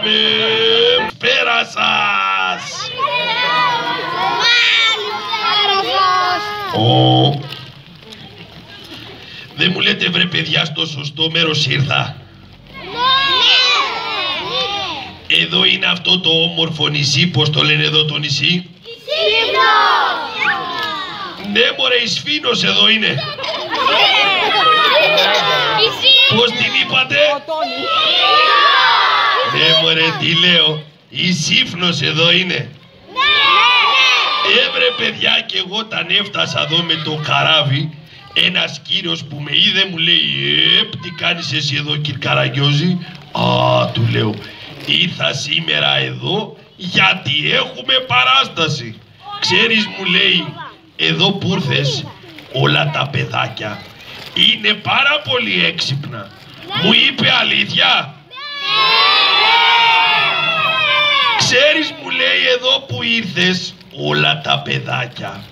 Πάμε! Πέρα σας! Ω. Δεν μου λέτε βρε παιδιά στο σωστό μέρος ήρθα. Εδώ είναι αυτό το όμορφο νησί, πώς το λένε εδώ το νησί; Ναι μωρέ, η Σφήνος εδώ είναι. Πώς την είπατε; Ναι μωρέ, τι λέω. Η Σύφνος εδώ είναι. Έβρε παιδιά και εγώ όταν έφτασα εδώ με το καράβι ένας κύριος που με είδε μου λέει «Επ, τι κάνεις εσύ εδώ κύριε Καραγκιόζη» «Α, του λέω, ήρθα σήμερα εδώ γιατί έχουμε παράσταση». Ξέρεις μου λέει, εδώ που ήρθες όλα τα παιδάκια είναι πάρα πολύ έξυπνα. Μου είπε αλήθεια. Ξέρεις μου λέει εδώ που ήρθες όλα τα παιδάκια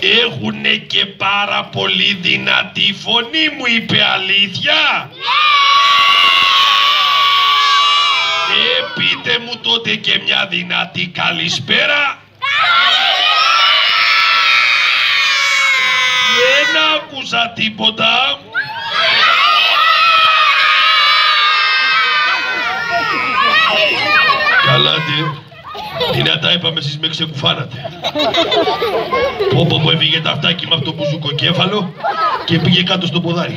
έχουνε και πάρα πολύ δυνατή φωνή μου είπε αλήθεια. Ε, πείτε μου τότε και μια δυνατή καλησπέρα. Δεν άκουσα τίποτα. Τι να τα είπαμε εσείς με ξεκουφάνατε. Πω πω μου έφυγε τα αυτάκι με αυτό που ζουκοκέφαλο και πήγε κάτω στο ποδάρι.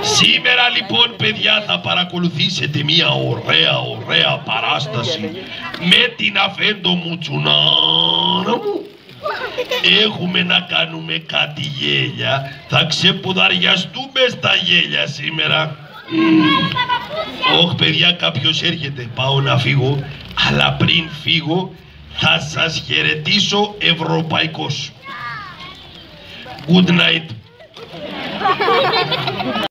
Σήμερα λοιπόν παιδιά θα παρακολουθήσετε μια ωραία ωραία παράσταση με την αφέντο μου τσουνάρα μου. Έχουμε να κάνουμε κάτι γέλια. Θα ξεποδαριαστούμε στα γέλια σήμερα. Όχι παιδιά κάποιος έρχεται. Πάω να φύγω. Αλλά πριν φύγω θα σας χαιρετήσω ευρωπαϊκός. Good night.